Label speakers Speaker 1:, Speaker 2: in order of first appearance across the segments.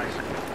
Speaker 1: horizon.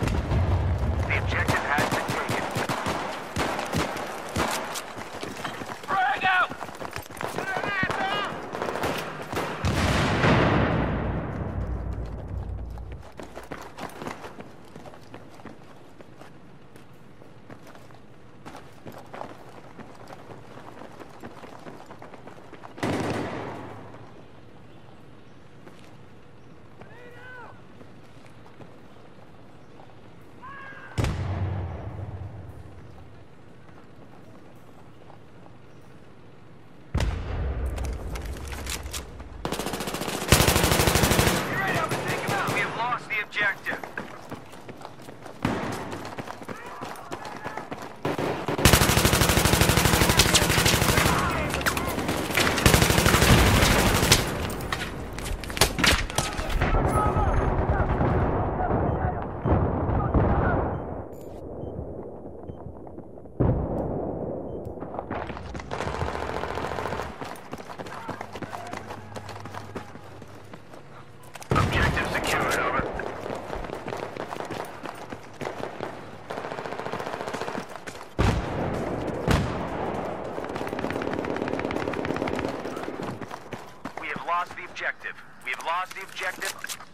Speaker 1: lost the objective. We have lost the objective.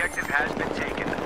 Speaker 1: objective has been taken.